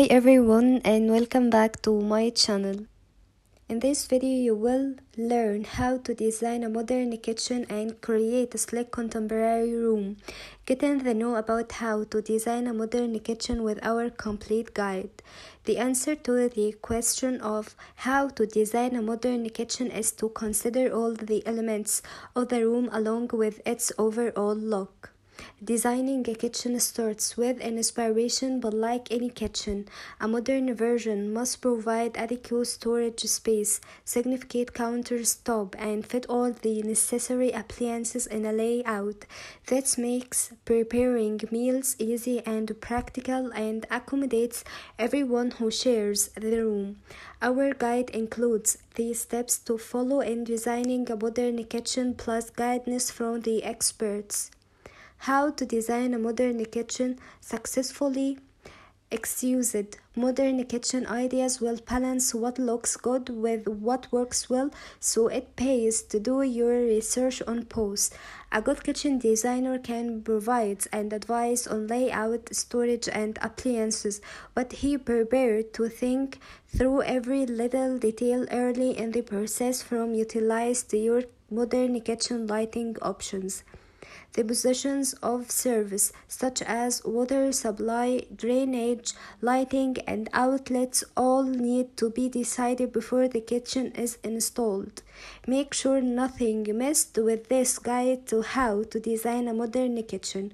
Hi everyone and welcome back to my channel. In this video you will learn how to design a modern kitchen and create a sleek contemporary room. Get in the know about how to design a modern kitchen with our complete guide. The answer to the question of how to design a modern kitchen is to consider all the elements of the room along with its overall look. Designing a kitchen starts with an inspiration, but like any kitchen, a modern version must provide adequate storage space, significant countertop, and fit all the necessary appliances in a layout that makes preparing meals easy and practical and accommodates everyone who shares the room. Our guide includes the steps to follow in designing a modern kitchen plus guidance from the experts how to design a modern kitchen successfully. Exused modern kitchen ideas will balance what looks good with what works well so it pays to do your research on post a good kitchen designer can provide and advise on layout storage and appliances but he prepared to think through every little detail early in the process from utilize your modern kitchen lighting options the positions of service, such as water supply, drainage, lighting, and outlets, all need to be decided before the kitchen is installed. Make sure nothing missed with this guide to how to design a modern kitchen.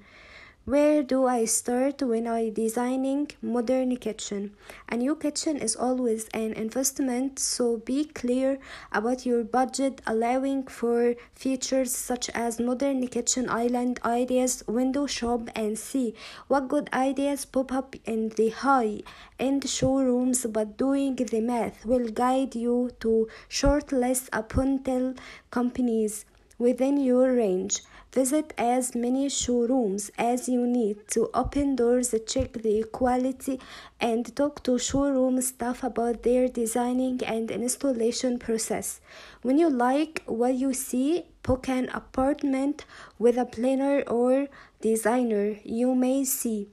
Where do I start when I designing modern kitchen? A new kitchen is always an investment, so be clear about your budget, allowing for features such as modern kitchen island ideas, window shop, and see what good ideas pop up in the high end showrooms. But doing the math will guide you to shortlist a potential companies within your range. Visit as many showrooms as you need to open doors, check the quality, and talk to showroom staff about their designing and installation process. When you like what you see, book an apartment with a planner or designer you may see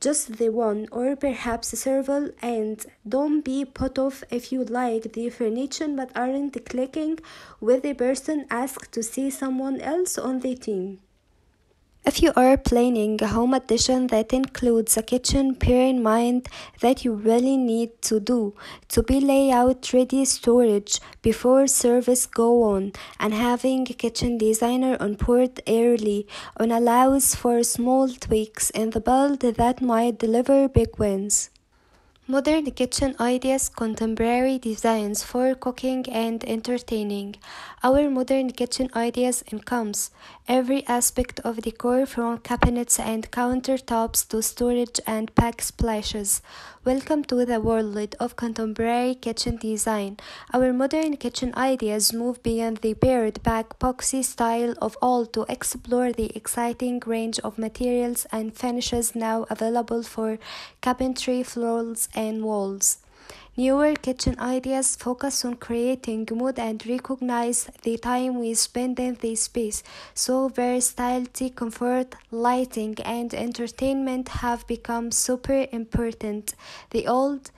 just the one or perhaps several and don't be put off if you like the furniture but aren't clicking with the person asked to see someone else on the team if you are planning a home addition that includes a kitchen, bear in mind that you really need to do to be layout ready storage before service go on and having a kitchen designer on board early on allows for small tweaks in the build that might deliver big wins. Modern kitchen ideas, contemporary designs for cooking and entertaining. Our modern kitchen ideas encompass every aspect of decor from cabinets and countertops to storage and backsplashes. Welcome to the world of contemporary kitchen design. Our modern kitchen ideas move beyond the pared back boxy style of old to explore the exciting range of materials and finishes now available for cabinetry, floors, and walls. Newer kitchen ideas focus on creating mood and recognize the time we spend in the space. So versatility, comfort, lighting, and entertainment have become super important. The old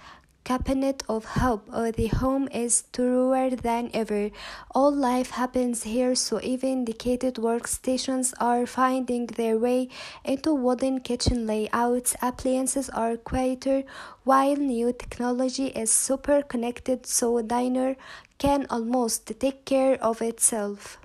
cabinet of hope or the home is truer than ever. All life happens here, so even dedicated workstations are finding their way into wooden kitchen layouts. Appliances are quieter, while new technology is super connected, so a diner can almost take care of itself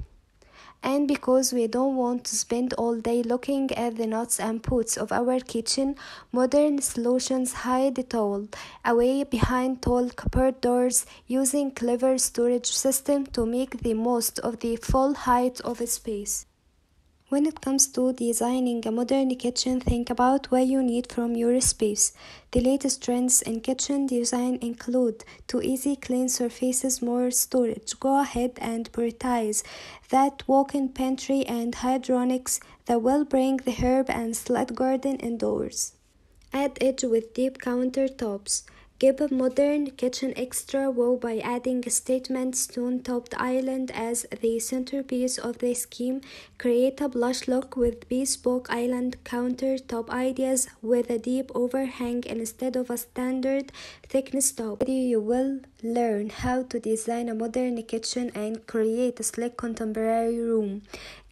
and because we don't want to spend all day looking at the nuts and bolts of our kitchen, modern solutions hide it all away behind tall cupboard doors using clever storage system to make the most of the full height of space. When it comes to designing a modern kitchen, think about what you need from your space. The latest trends in kitchen design include two easy clean surfaces, more storage. Go ahead and prioritize that walk-in pantry and hydronics that will bring the herb and salad garden indoors. Add edge with deep countertops Give a modern kitchen extra wow by adding a statement stone-topped island as the centerpiece of the scheme. Create a blush look with bespoke island countertop ideas with a deep overhang instead of a standard thickness top. You will learn how to design a modern kitchen and create a sleek contemporary room.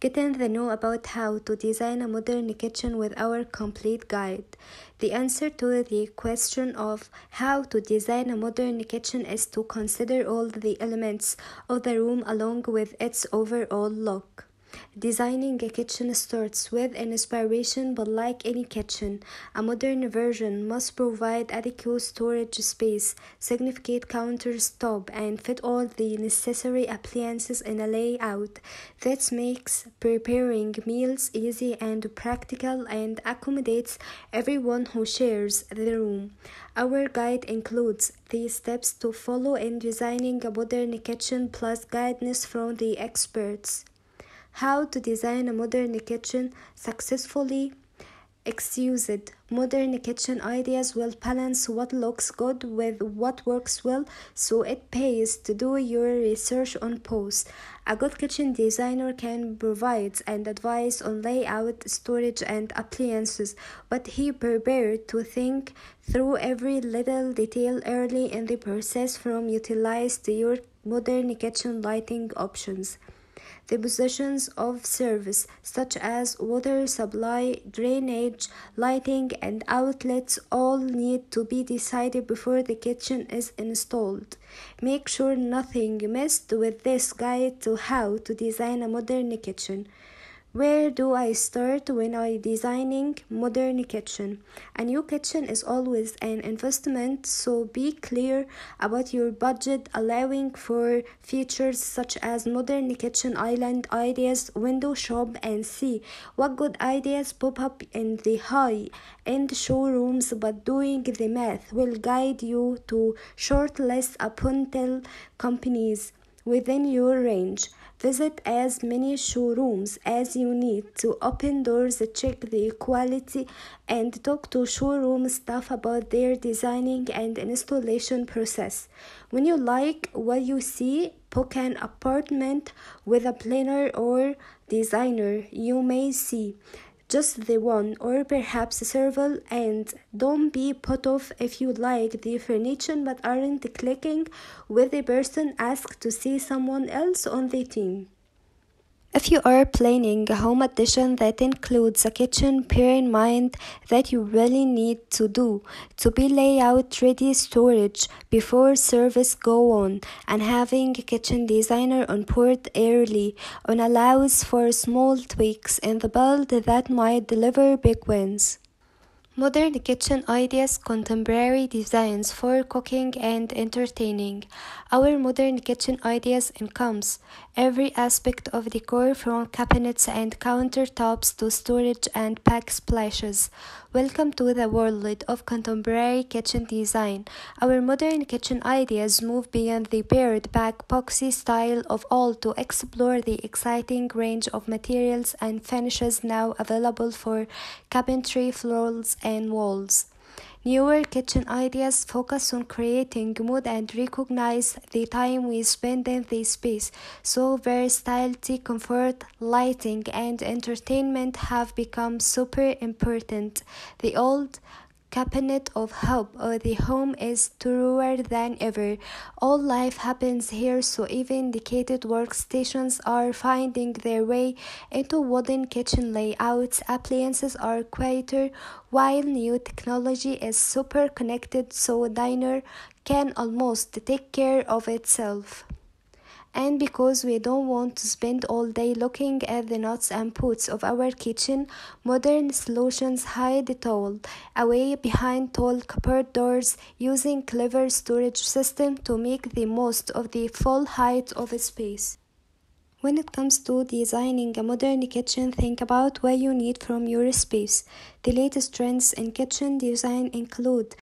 Get in the know about how to design a modern kitchen with our complete guide. The answer to the question of how to design a modern kitchen is to consider all the elements of the room along with its overall look. Designing a kitchen starts with an inspiration, but like any kitchen, a modern version must provide adequate storage space, significant countertop, and fit all the necessary appliances in a layout that makes preparing meals easy and practical and accommodates everyone who shares the room. Our guide includes the steps to follow in designing a modern kitchen plus guidance from the experts how to design a modern kitchen successfully. Exused modern kitchen ideas will balance what looks good with what works well so it pays to do your research on post a good kitchen designer can provide and advise on layout storage and appliances but he prepared to think through every little detail early in the process from utilize to your modern kitchen lighting options the positions of service, such as water supply, drainage, lighting, and outlets, all need to be decided before the kitchen is installed. Make sure nothing missed with this guide to how to design a modern kitchen. Where do I start when I designing modern kitchen? A new kitchen is always an investment, so be clear about your budget, allowing for features such as modern kitchen island ideas, window shop, and see what good ideas pop up in the high end showrooms. But doing the math will guide you to shortlist a potential companies within your range. Visit as many showrooms as you need to open doors, check the quality, and talk to showroom staff about their designing and installation process. When you like what you see, book an apartment with a planner or designer you may see just the one or perhaps several and don't be put off if you like the furniture but aren't clicking with the person ask to see someone else on the team if you are planning a home addition that includes a kitchen, bear in mind that you really need to do to be layout ready storage before service go on and having a kitchen designer on board early on allows for small tweaks in the build that might deliver big wins. Modern kitchen ideas, contemporary designs for cooking and entertaining. Our modern kitchen ideas encompass every aspect of decor from cabinets and countertops to storage and backsplashes. Welcome to the world of contemporary kitchen design. Our modern kitchen ideas move beyond the pared back boxy style of old to explore the exciting range of materials and finishes now available for cabinetry, floors, and walls. Newer kitchen ideas focus on creating mood and recognize the time we spend in the space. So versatility, comfort, lighting, and entertainment have become super important. The old cabinet of hope or the home is truer than ever. All life happens here, so even dedicated workstations are finding their way into wooden kitchen layouts. Appliances are quieter, while new technology is super connected, so a diner can almost take care of itself and because we don't want to spend all day looking at the nuts and bolts of our kitchen, modern solutions hide it all away behind tall cupboard doors using clever storage system to make the most of the full height of a space. When it comes to designing a modern kitchen, think about what you need from your space. The latest trends in kitchen design include